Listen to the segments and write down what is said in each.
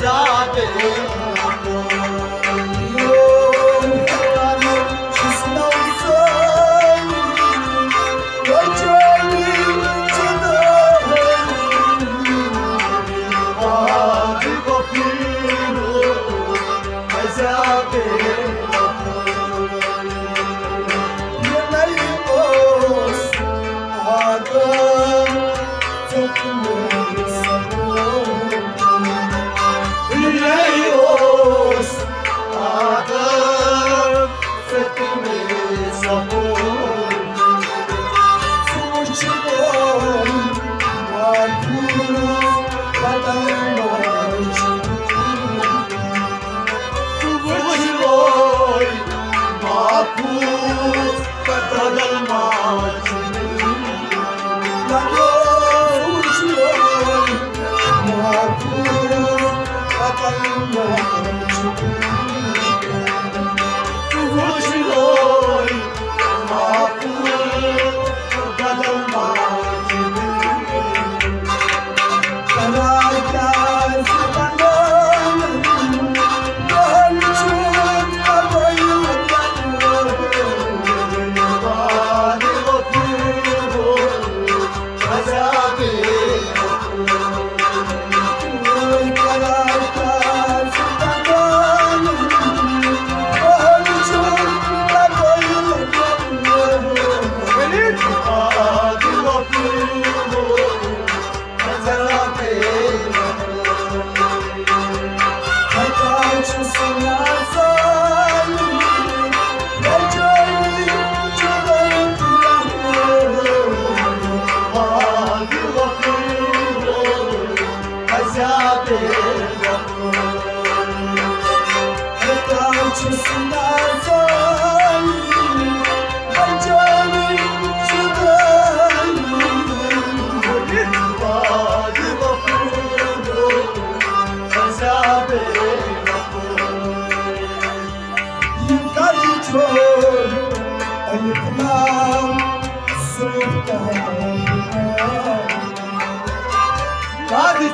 saber Thank you.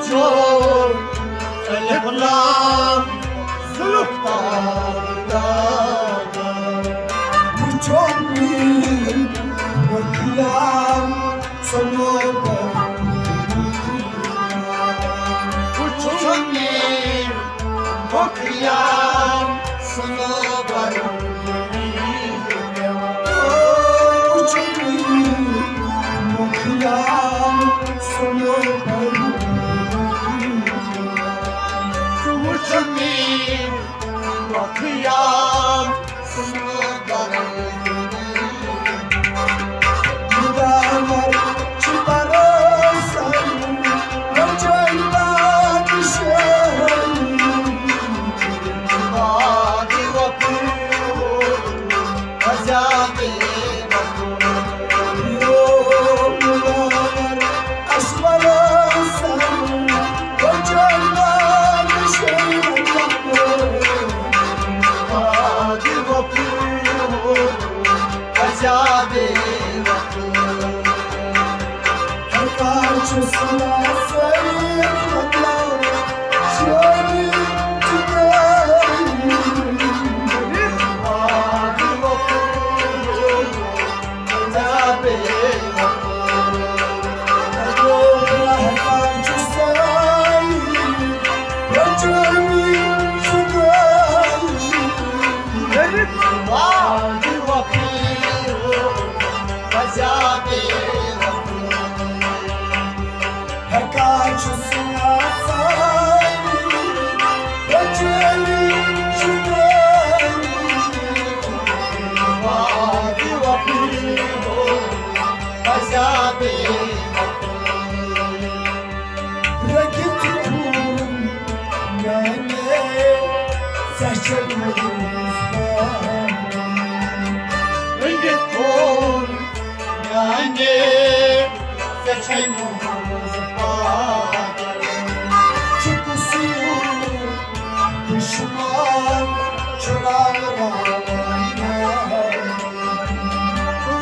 uçur Leblam zuluklarda Uçur bir Leblam zuluklarda Uçur Nasıl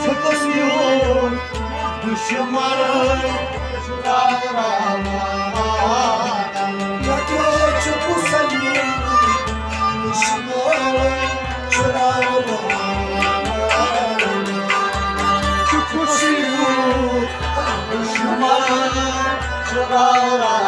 Çıkışıyor düşmanın çırağına Gaura